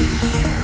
Altitude,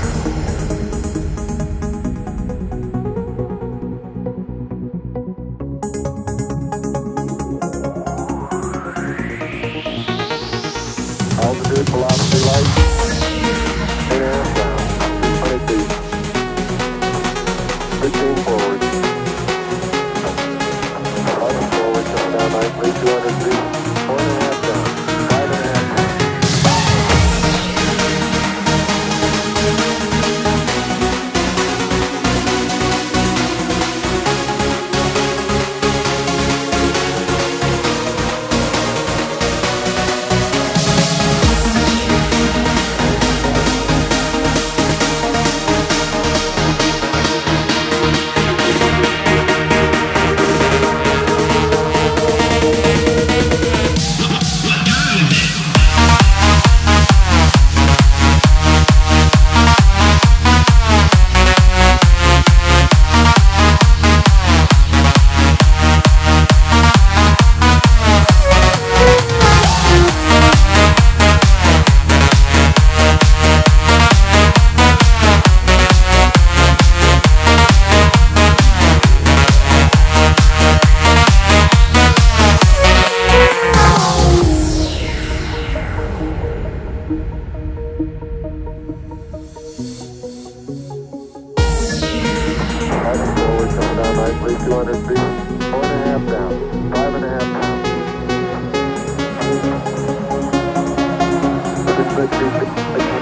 coming down nicely. 200 feet. Four and a half down. Five and a half down. Look at 50,